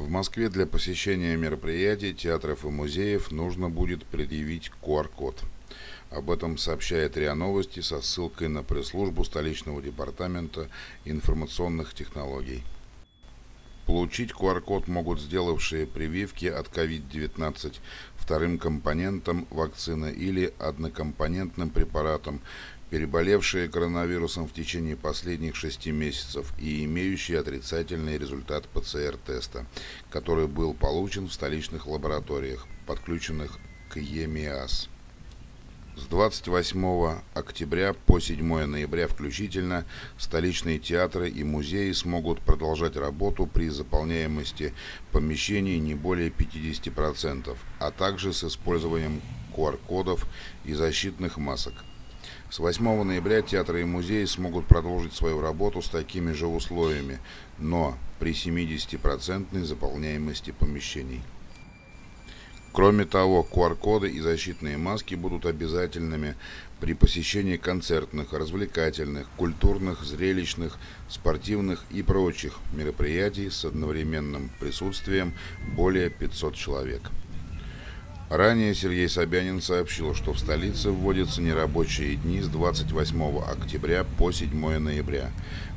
В Москве для посещения мероприятий, театров и музеев нужно будет предъявить QR-код. Об этом сообщает РИА Новости со ссылкой на пресс-службу столичного департамента информационных технологий. Получить QR-код могут сделавшие прививки от COVID-19 вторым компонентом вакцины или однокомпонентным препаратом, переболевшие коронавирусом в течение последних шести месяцев и имеющие отрицательный результат ПЦР-теста, который был получен в столичных лабораториях, подключенных к ЕМИАС. С 28 октября по 7 ноября включительно столичные театры и музеи смогут продолжать работу при заполняемости помещений не более 50%, а также с использованием QR-кодов и защитных масок. С 8 ноября театры и музеи смогут продолжить свою работу с такими же условиями, но при 70% заполняемости помещений. Кроме того, QR-коды и защитные маски будут обязательными при посещении концертных, развлекательных, культурных, зрелищных, спортивных и прочих мероприятий с одновременным присутствием более 500 человек. Ранее Сергей Собянин сообщил, что в столице вводятся нерабочие дни с 28 октября по 7 ноября.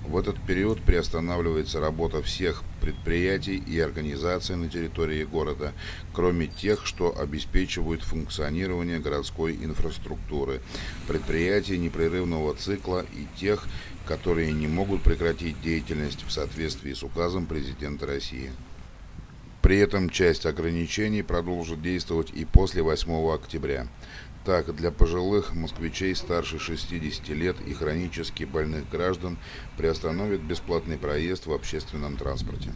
В этот период приостанавливается работа всех предприятий и организаций на территории города, кроме тех, что обеспечивают функционирование городской инфраструктуры, предприятий непрерывного цикла и тех, которые не могут прекратить деятельность в соответствии с указом президента России. При этом часть ограничений продолжит действовать и после 8 октября. Так, для пожилых москвичей старше 60 лет и хронически больных граждан приостановят бесплатный проезд в общественном транспорте.